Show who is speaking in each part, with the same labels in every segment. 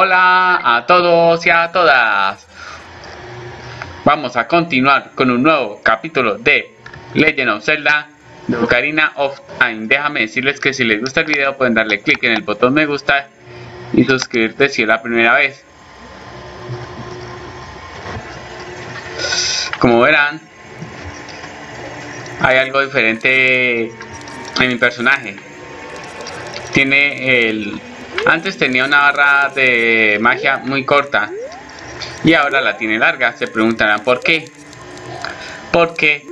Speaker 1: Hola a todos y a todas. Vamos a continuar con un nuevo capítulo de Legend of Zelda de Ocarina of Time. Déjame decirles que si les gusta el video pueden darle clic en el botón me gusta y suscribirte si es la primera vez. Como verán, hay algo diferente en mi personaje. Tiene el... Antes tenía una barra de magia muy corta y ahora la tiene larga. Se preguntarán por qué. Porque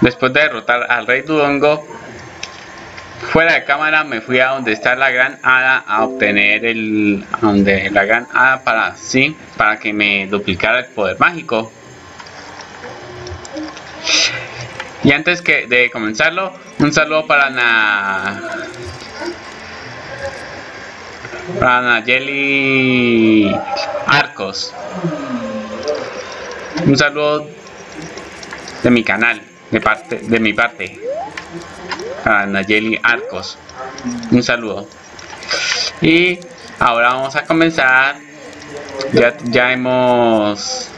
Speaker 1: después de derrotar al rey Dudongo, fuera de cámara me fui a donde está la gran hada a obtener el donde la gran hada para sí para que me duplicara el poder mágico y antes que de comenzarlo un saludo para Na para Nayeli Arcos un saludo de mi canal de parte de mi parte a Nayeli Arcos. Un saludo. Y ahora vamos a comenzar. Ya, ya hemos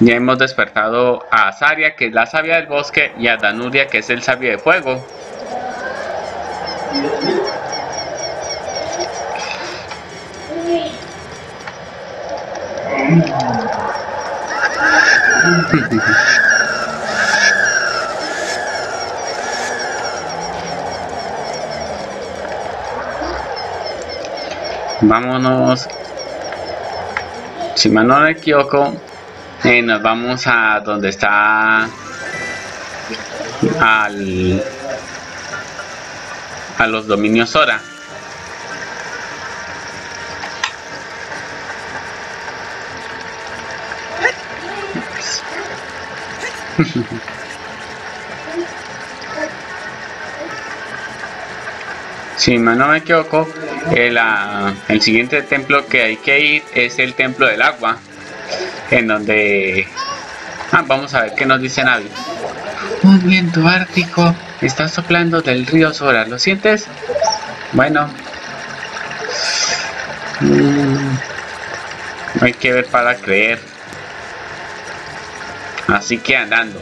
Speaker 1: ya hemos despertado a Saria, que es la sabia del bosque, y a Danuria, que es el sabio de fuego. Vámonos. Si mal no me equivoco eh, nos vamos a donde está al a los dominios Sora Si no me equivoco, el, ah, el, siguiente templo que hay que ir es el templo del agua, en donde... Ah, vamos a ver qué nos dice Navi. Un viento ártico está soplando del río Sora, ¿lo sientes? Bueno. Mm, hay que ver para creer. Así que andando.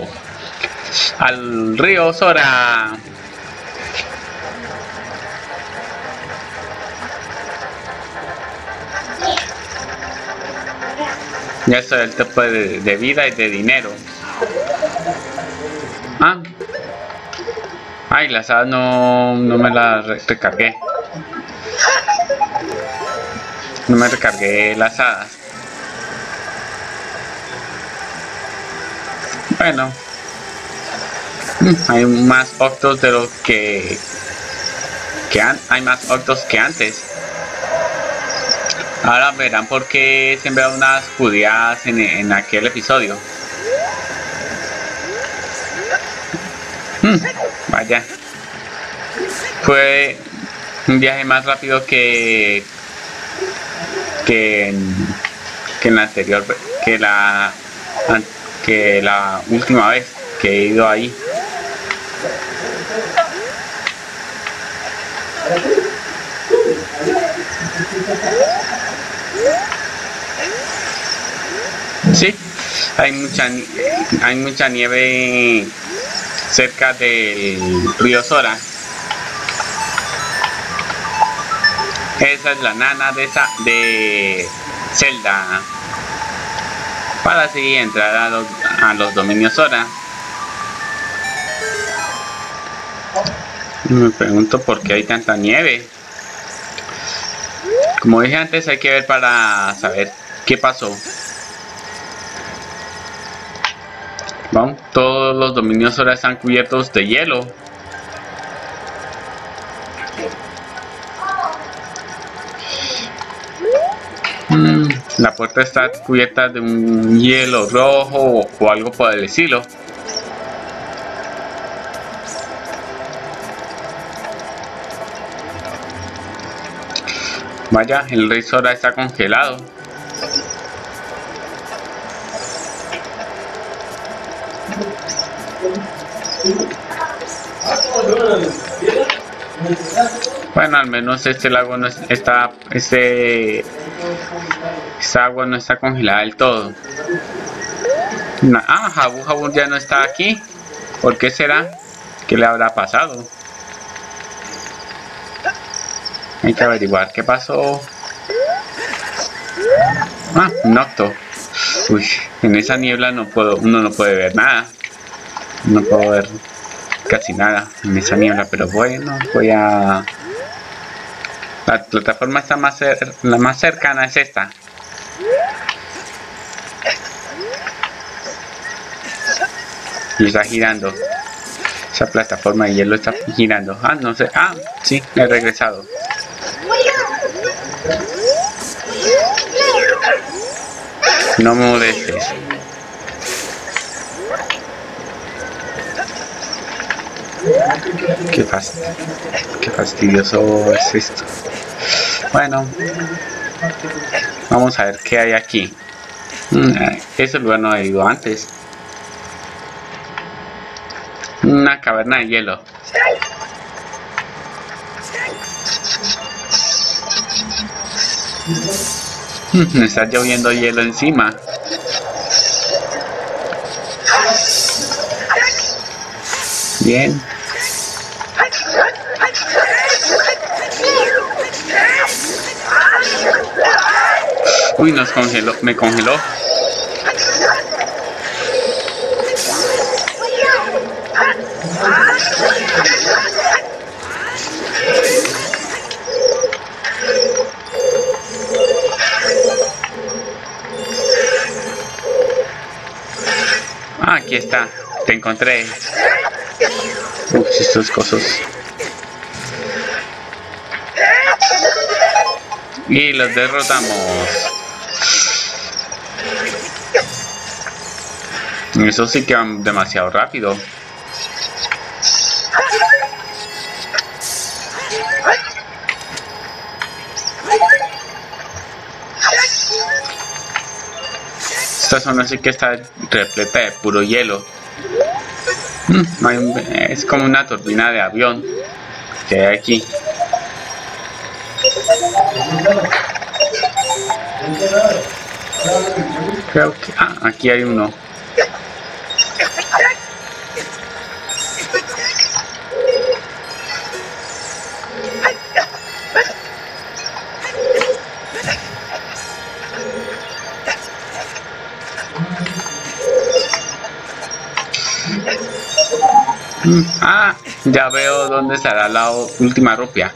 Speaker 1: Al río Sora. Ya estoy el tipo de, vida y de dinero. Ah. Ay, las hadas no, no me la recargué. No me recargué las hadas. Bueno. Hay más octos de lo que... que hay más octos que antes. Ahora verán por qué se enviaron unas judías en, aquel episodio. Hmm, vaya. Fue un viaje más rápido que que en, que en la anterior que la que la última vez que he ido ahí. Sí, hay mucha, hay mucha nieve cerca del río Sora. Esa es la nana de, esa, de Zelda. Para así entrar a los, dominios Sora. Me pregunto por qué hay tanta nieve. Como dije antes, hay que ver para saber qué pasó. Vamos, todos los dominios ahora están cubiertos de hielo. Mm, la puerta está cubierta de un hielo rojo o, algo por el estilo. Vaya, el rey Sora está congelado. Bueno, al menos este lago no está, este, esta agua no está congelada del todo. ah, Jabu Jabu ya no está aquí. ¿Por qué será? ¿Qué le habrá pasado? Hay que averiguar qué pasó. Ah, Nocto. Uy, en esa niebla no puedo, uno no puede ver nada. No puedo ver casi nada en esa niebla, pero bueno, voy a la plataforma está más la más cercana es esta. Y está girando. Esa plataforma de hielo está girando. Ah, no sé. Ah, sí, he regresado. No me molestes. Qué, fastidioso es esto. Bueno, vamos a ver qué hay aquí. Mm, ese lugar no ha ido antes. Una caverna de hielo. Mm, me está lloviendo hielo encima. Bien. Uy, nos congeló, me congeló. Ah, aquí está. Te encontré. Uf, estos cosas. Y los derrotamos. Eso sí que van demasiado rápido. Esta zona sí que está repleta de puro hielo. Mm, es como una turbina de avión que hay aquí. Creo que... Ah, aquí hay uno. Ya veo dónde estará la última rupia.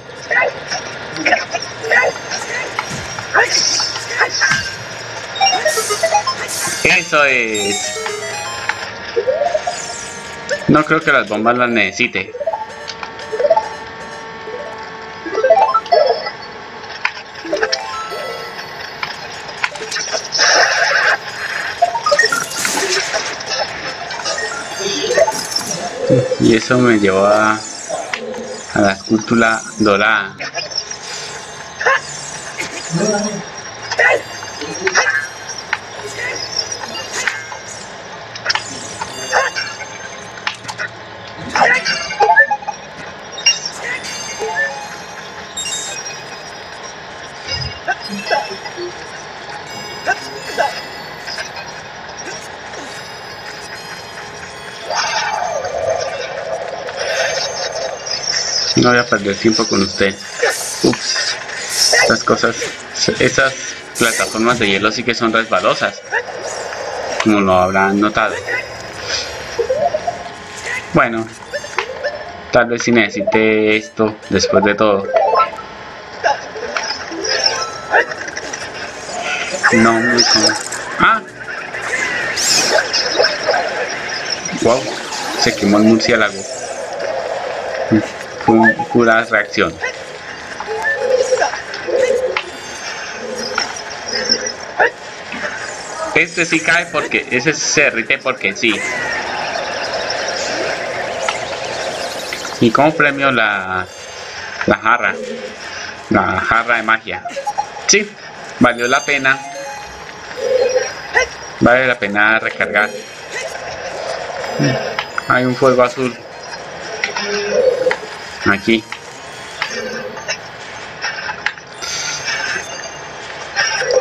Speaker 1: Eso es. No creo que las bombas las necesite. Y eso me llevó a, a la escultura dorada. No voy a perder tiempo con usted. Ups. Estas cosas, esas plataformas de hielo sí que son resbalosas. Como lo habrán notado. Bueno, tal vez si necesite esto después de todo. No muy Ah. Wow, se quemó el murciélago pura reacción. Este sí cae porque, ese se derrite porque sí. Y como premio la, la jarra, la jarra de magia. Sí, valió la pena. Vale la pena recargar. Hay un fuego azul aquí.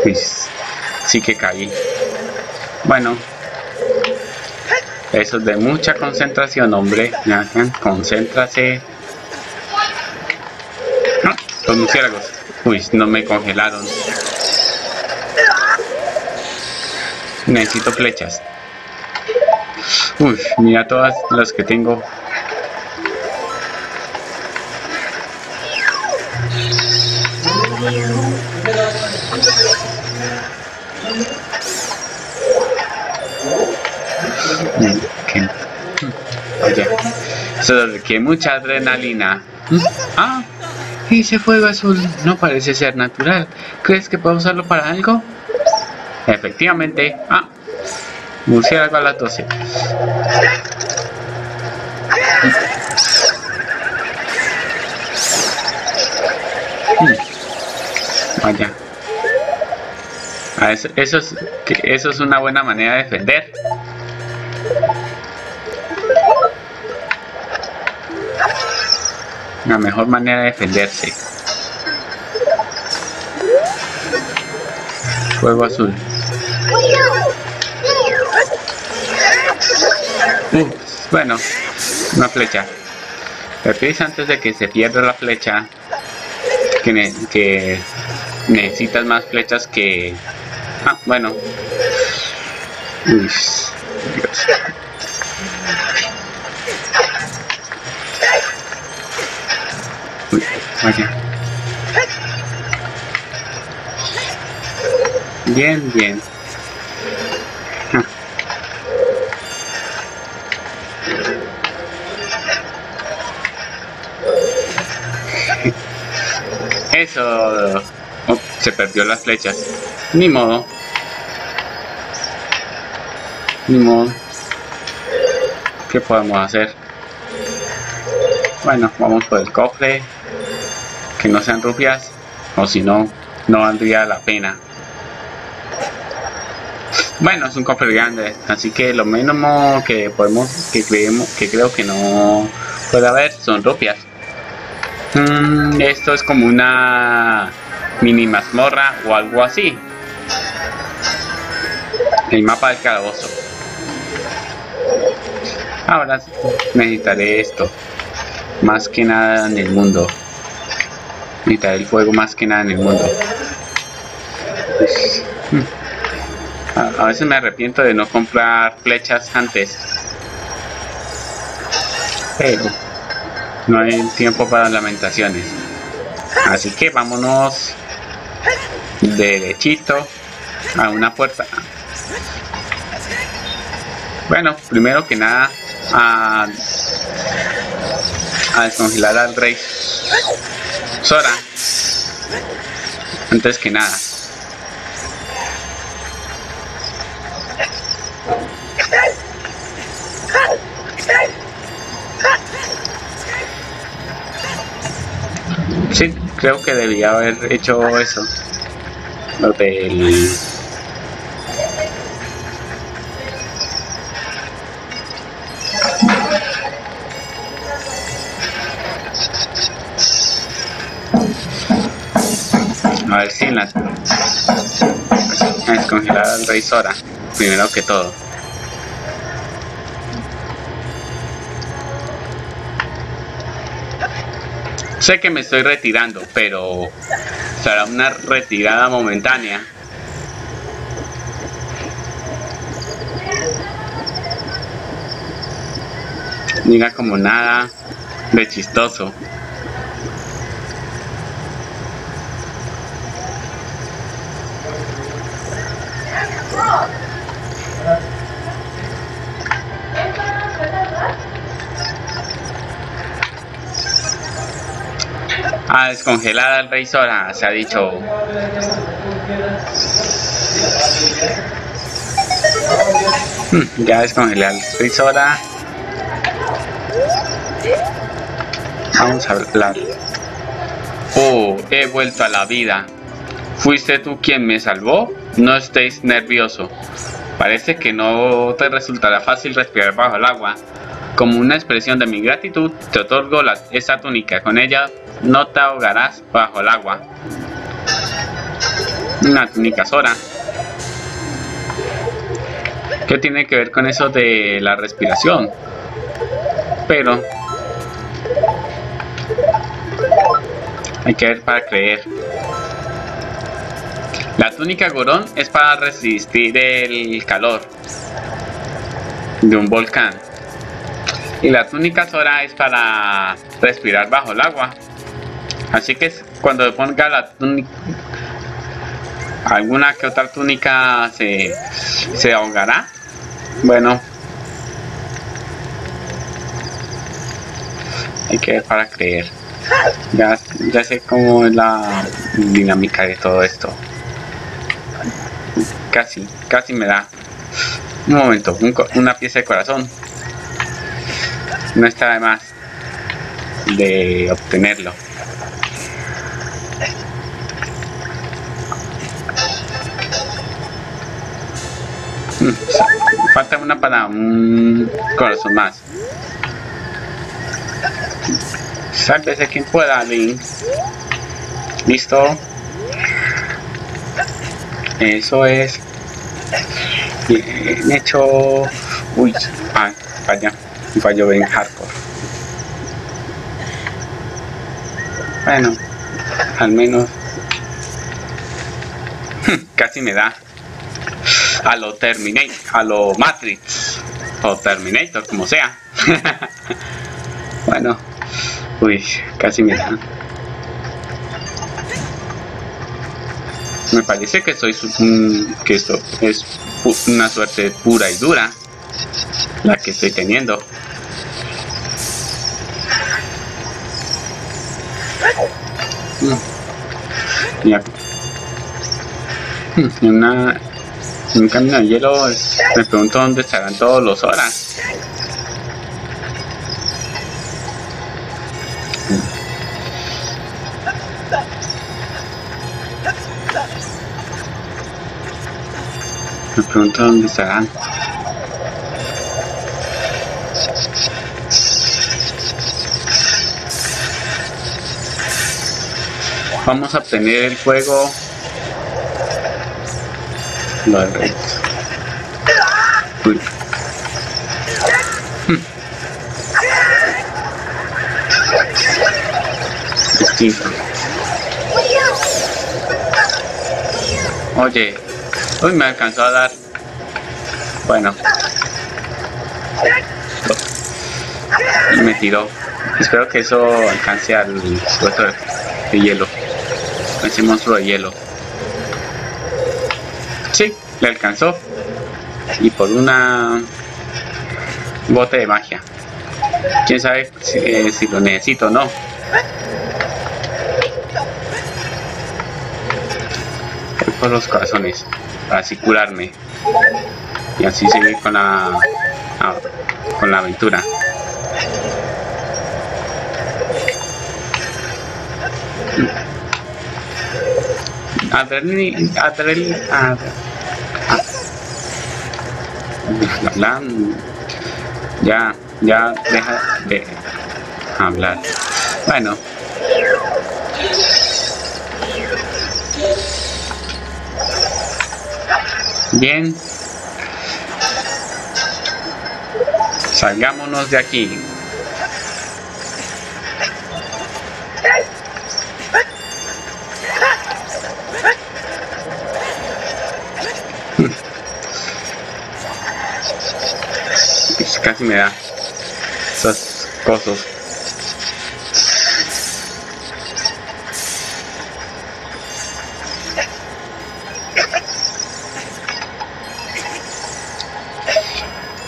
Speaker 1: Pues sí que caí. Bueno, eso es de mucha concentración, hombre. Concéntrase. Los murciélagos. Uy, no me congelaron. Necesito flechas. Uy, mira todas las que tengo requiere mucha adrenalina. Ah, ese fuego azul no parece ser natural. ¿Crees que puedo usarlo para algo? Efectivamente. Ah, murciélago a las 12. Vaya. Ah, eso, eso, es, eso es una buena manera de defender. La mejor manera de defenderse. Fuego azul. Uh, bueno, una flecha. Repisa antes de que se pierda la flecha que, que necesitas más flechas que... Ah, bueno. Uy, Dios. Vaya. Bien, bien. Eso se perdió las flechas. Ni modo. Ni modo. ¿Qué podemos hacer? Bueno, vamos por el cofre. Que no sean rupias. O si no, no valdría la pena. Bueno, es un cofre grande, así que lo mínimo que podemos, que creemos, que creo que no puede haber son rupias. Mm, esto es como una mini mazmorra o algo así. El mapa del calabozo. Ahora necesitaré esto. Más que nada en el mundo. Necesitaré el fuego más que nada en el mundo. A, veces me arrepiento de no comprar flechas antes. Pero no hay tiempo para lamentaciones. Así que vámonos derechito a una puerta. Bueno, primero que nada a descongelar al rey Sora. Antes que nada. Sí, creo que debía haber hecho eso. Lo del... A si la... Descongelar al rey Sora, primero que todo. Sé que me estoy retirando, pero será una retirada momentánea. Diga como nada de chistoso. A descongelar al rey Sora, se ha dicho. Hmm, ya descongelé al rey Sora. Vamos a hablar. Oh, he vuelto a la vida. ¿Fuiste tú quien me salvó? No estéis nervioso. Parece que no te resultará fácil respirar bajo el agua. Como una expresión de mi gratitud, te otorgo la, esa túnica. Con ella no te ahogarás bajo el agua. Una túnica Sora. ¿Qué tiene que ver con eso de la respiración? Pero hay que ver para creer. La túnica Gorón es para resistir el calor de un volcán. Y la túnica Sora es para respirar bajo el agua. Así que cuando ponga la túnica, alguna que otra túnica se, se ahogará. Bueno, hay que ver para creer. Ya, ya sé cómo es la dinámica de todo esto. Casi, casi me da. Un momento, una pieza de corazón. No está de más de obtenerlo. Falta una para un corazón más. Sálvese quien pueda, Link. Listo. Eso es. Bien hecho. Uy, ah, falla. Fallo en hardcore. Bueno, al menos. Casi me da. A lo Terminator, a lo Matrix. O Terminator, como sea. bueno. Uy, casi me da. Me parece que soy que esto es una suerte pura y dura la que estoy teniendo. Mm. Ya. Mm, una, un camino de hielo, me pregunto dónde estarán todos los horas. Me pregunto dónde estarán. Vamos a obtener el juego. De Uy. Distinto. Oye, Uy, me alcanzó a dar. Bueno. Y me tiró. Espero que eso alcance al monstruo de hielo. Ese monstruo de hielo. Le alcanzó. Y por una bote de magia. Quién sabe si, eh, lo necesito o no. por los corazones para así curarme y así seguir con la ah, con la aventura adrenalina adrenalina ya ya deja de hablar bueno Bien. Salgámonos de aquí. Me da esos cosas.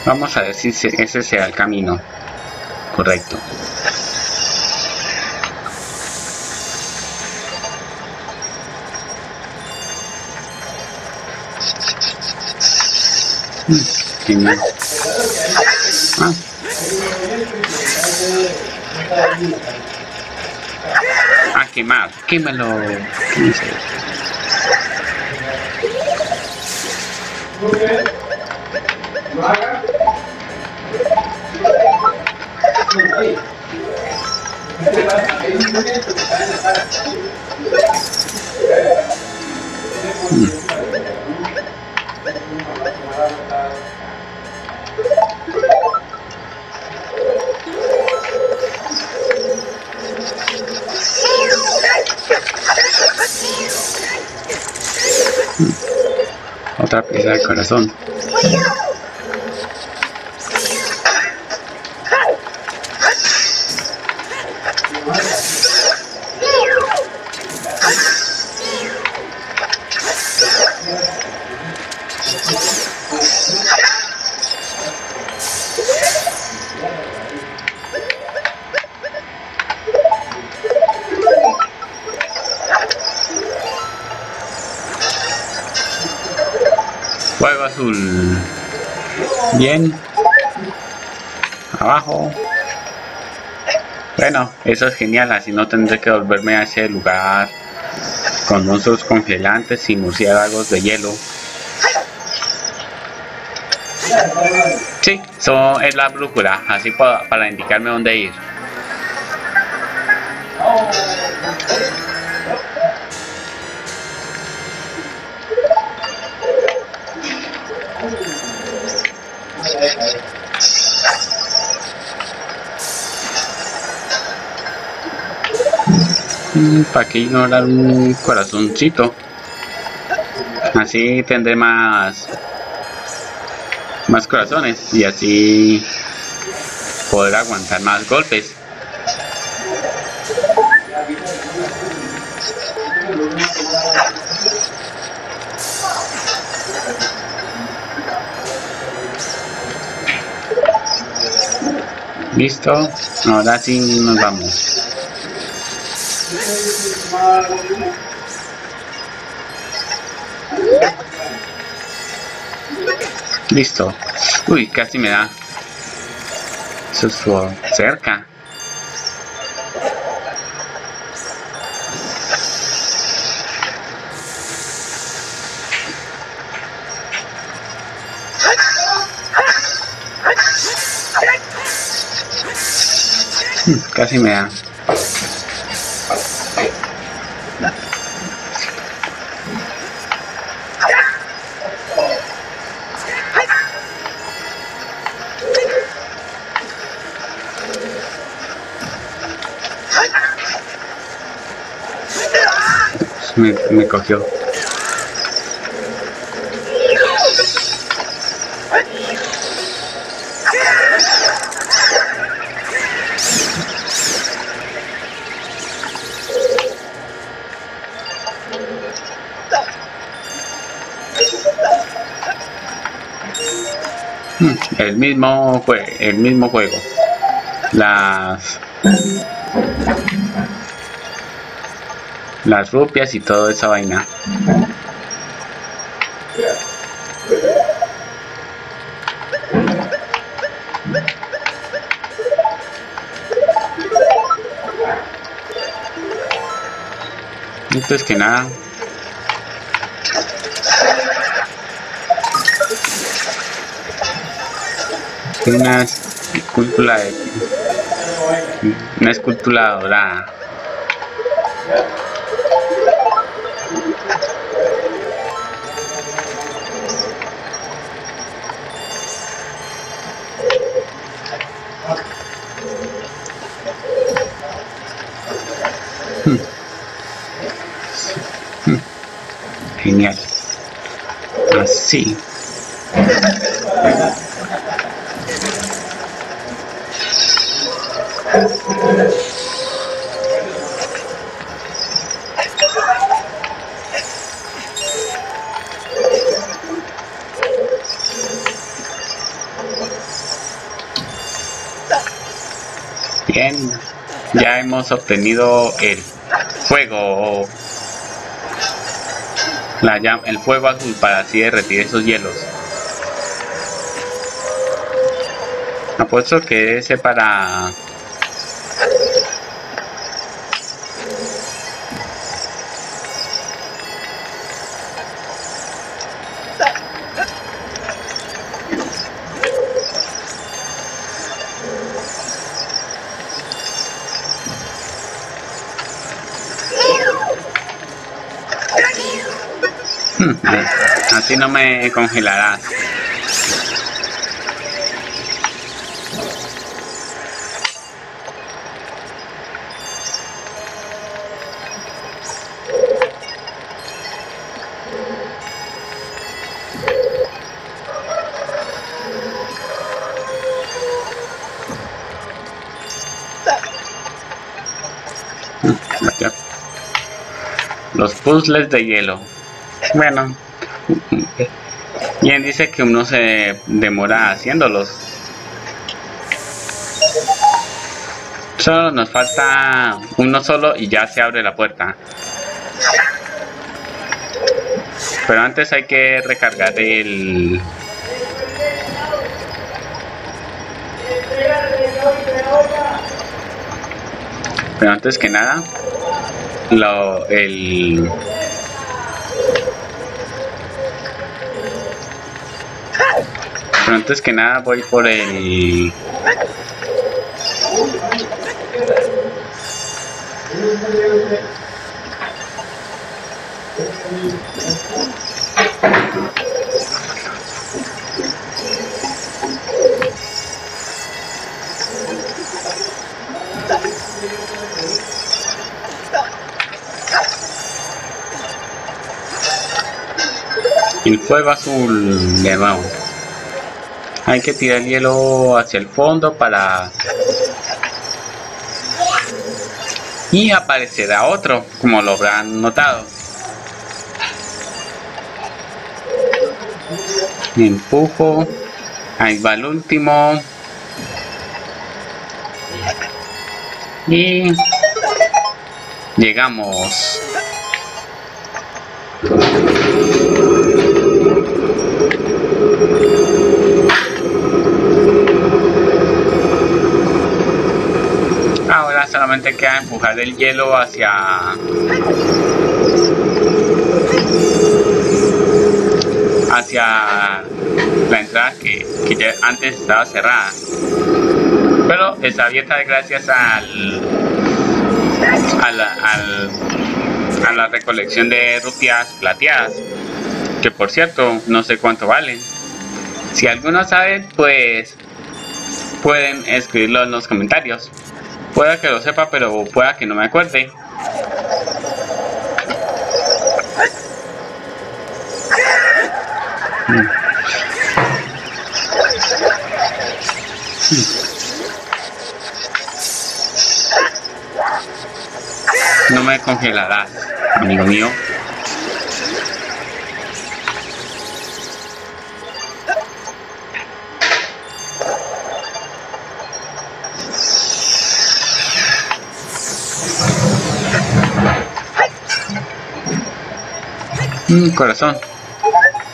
Speaker 1: Vamos a ver si ese sea el camino correcto. Genial. ¿Qué dice? Otra pieza de corazón. Bien. Abajo. Bueno, eso es genial, así no tendré que volverme a ese lugar con monstruos congelantes y murciélagos de hielo. Sí, eso es la brújula, así para, para indicarme dónde ir. ¿Para qué ignorar un corazoncito? Así tendré más más corazones y así poder aguantar más golpes. Listo, ahora sí nos vamos. Listo. Uy, casi me da. Eso estuvo cerca. Hmm, Casi me da. Me, cogió. Hmm, El mismo el mismo juego. Las las rupias y toda esa vaina. Antes que nada, una escultura de una escultura dorada. Genial. Así. Bien, ya hemos obtenido el fuego. La llam- el fuego azul para así derretir esos hielos. Apuesto que ese para... no me congelarás. Los puzzles de hielo. Bueno, Bien dice que uno se demora haciéndolos. Solo nos falta uno solo y ya se abre la puerta. Pero antes hay que recargar el... Pero antes que nada, lo, el... Antes que nada voy por el... El fuego azul de nuevo. Hay que tirar el hielo hacia el fondo para... Y aparecerá otro, como lo habrán notado. Empujo. Ahí va el último. Y llegamos. Ahora solamente queda empujar el hielo hacia hacia la entrada que, ya antes estaba cerrada. Pero está abierta gracias al, a la recolección de rupias plateadas que por cierto no sé cuánto valen. Si alguno sabe pues pueden escribirlo en los comentarios pueda que lo sepa pero pueda que no me acuerde No me congelarás, amigo mío. Mm, corazón.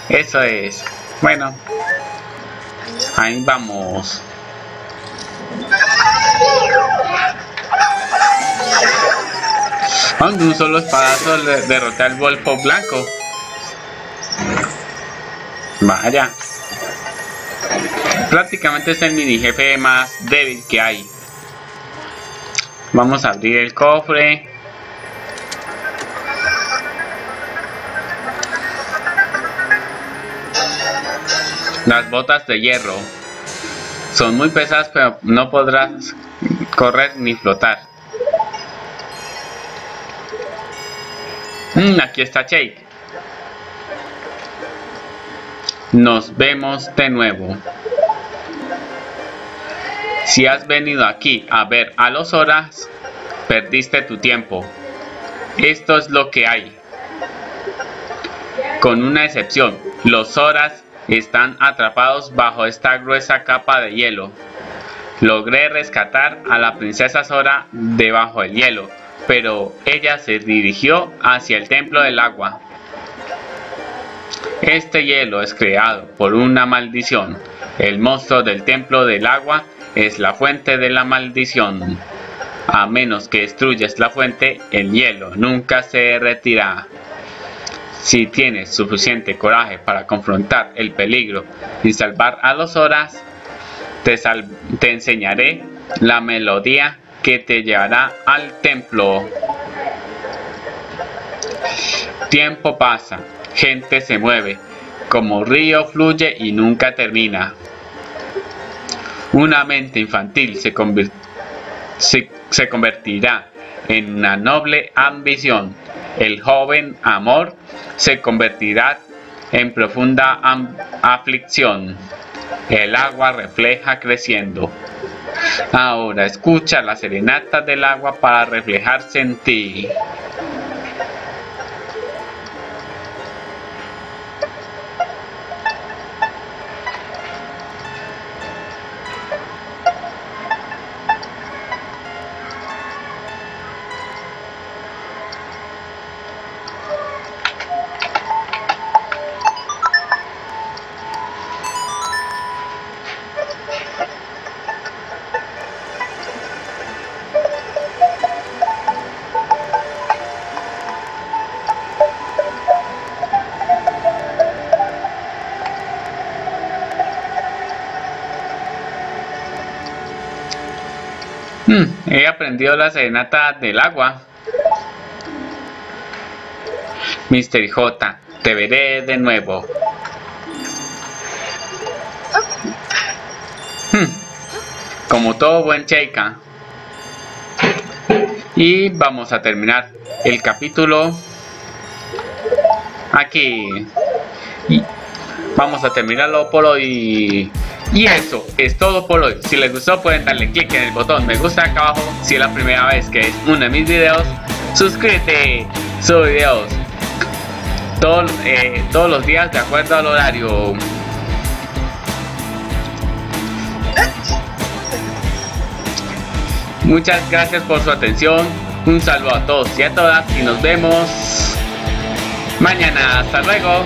Speaker 1: Eso es. Bueno. Ahí vamos. Con un solo espadazo derroté al golfo blanco. Vaya. Prácticamente es el mini jefe más débil que hay. Vamos a abrir el cofre. Las botas de hierro. Son muy pesadas pero no podrás correr ni flotar. Mm, aquí está Jake. Nos vemos de nuevo. Si has venido aquí a ver a los horas, perdiste tu tiempo. Esto es lo que hay. Con una excepción, los horas están atrapados bajo esta gruesa capa de hielo. Logré rescatar a la princesa Sora debajo del hielo, pero ella se dirigió hacia el templo del agua. Este hielo es creado por una maldición. El monstruo del templo del agua es la fuente de la maldición. A menos que destruyas la fuente, el hielo nunca se retira. Si tienes suficiente coraje para confrontar el peligro y salvar a dos horas, te, enseñaré la melodía que te llevará al templo. Tiempo pasa, gente se mueve, como río fluye y nunca termina. Una mente infantil se convertirá en una noble ambición el joven amor se convertirá en profunda aflicción. El agua refleja creciendo. Ahora escucha la serenata del agua para reflejarse en ti. Aprendido la serenata del agua. Mr. J, te veré de nuevo. Hmm, como todo buen Cheika. Y vamos a terminar el capítulo aquí. Y vamos a terminarlo por hoy. Y eso es todo por hoy. Si les gustó pueden darle click en el botón me gusta acá abajo. Si es la primera vez que es uno de mis videos, suscríbete. Subo videos todos, eh, todos los días de acuerdo al horario. Muchas gracias por su atención. Un saludo a todos y a todas y nos vemos mañana. Hasta luego.